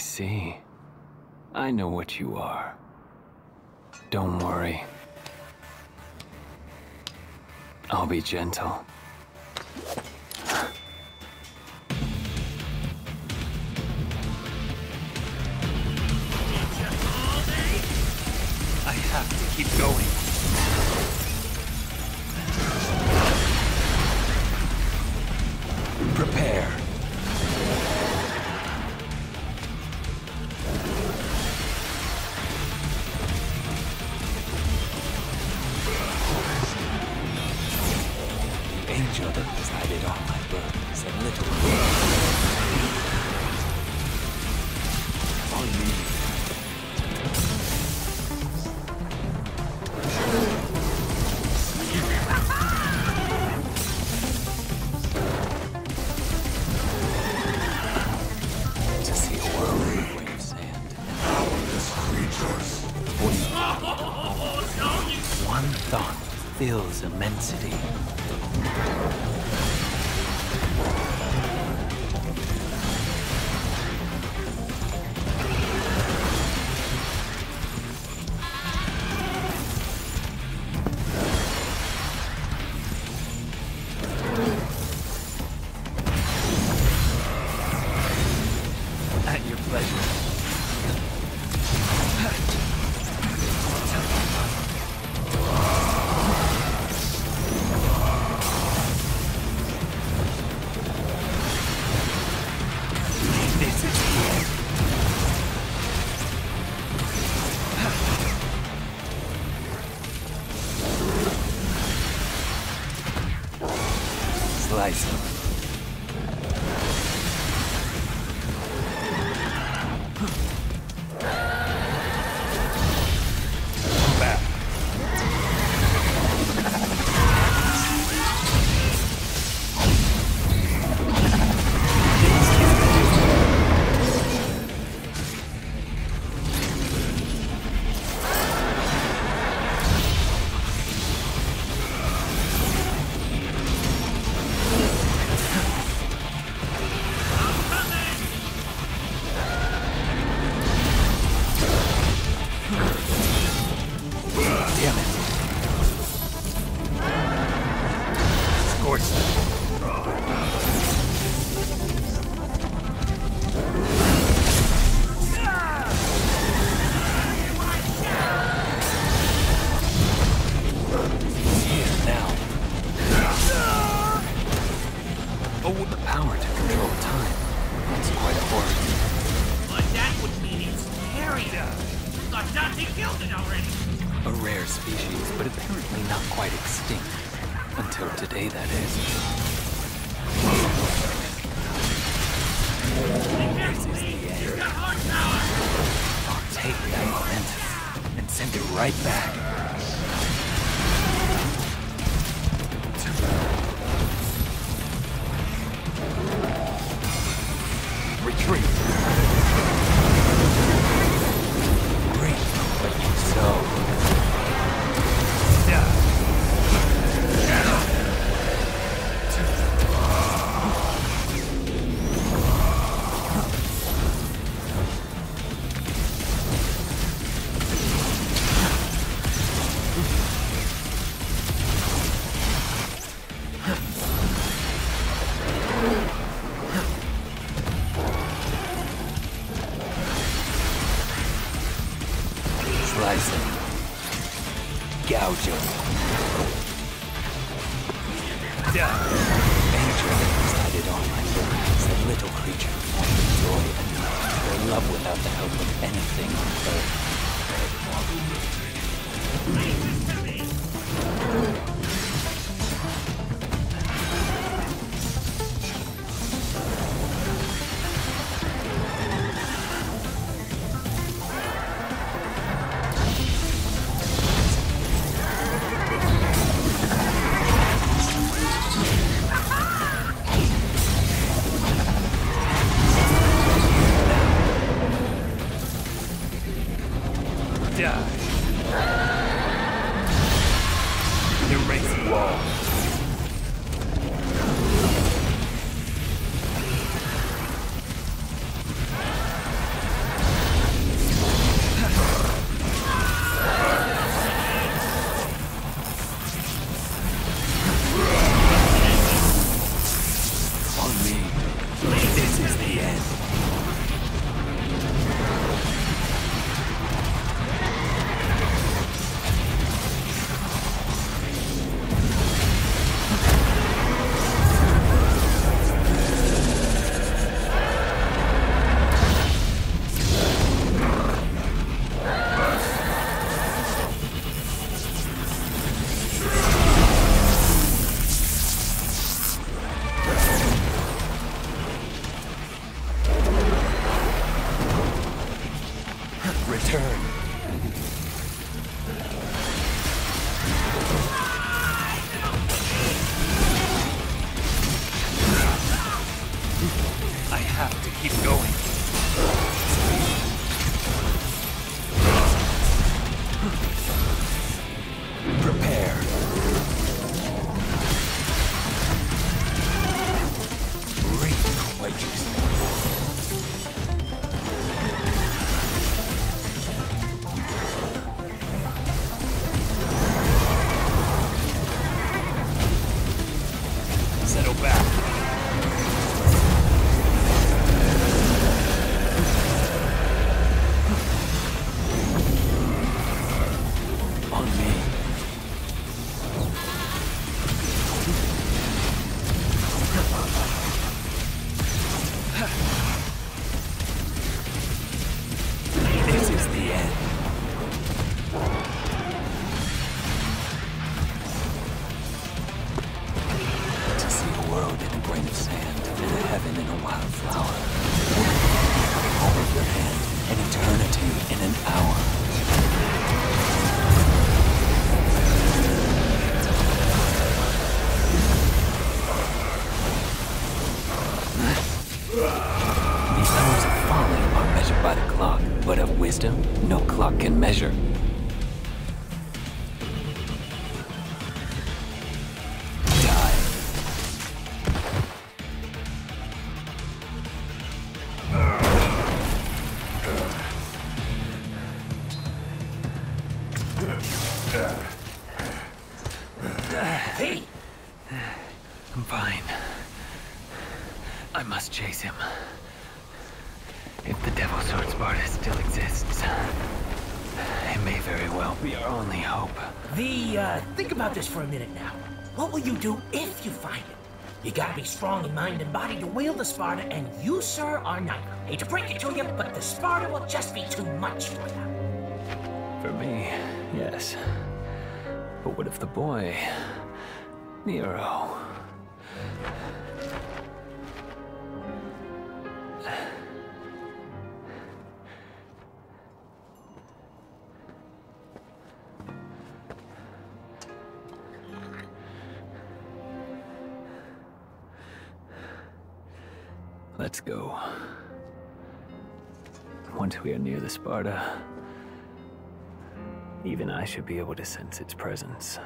see. I know what you are. Don't worry. I'll be gentle. I have to keep going. Fills immensity. Slice Thought killed it already. A rare species, but apparently not quite extinct. Until today, that is. This is the end. I'll take that momentum and send it right back. Done. Angel decided on my as a little creature born of joy and love. Their love without the help of anything on earth. Settle back. Wildflower. The of your hand, an eternity in an hour. The hours of folly are measured by the clock, but of wisdom, no clock can measure. Hey, I'm fine. I must chase him. If the Devil Sword Sparda still exists, it may very well be our only hope. the, uh, think about this for a minute now. What will you do if you find it? You gotta be strong in mind and body to wield the Sparda, and you, sir, are not. Hate to break it to you, but the Sparda will just be too much for you. For me, yes. But what if the boy, Nero, Let's go. Once we are near the Sparda, even I should be able to sense its presence.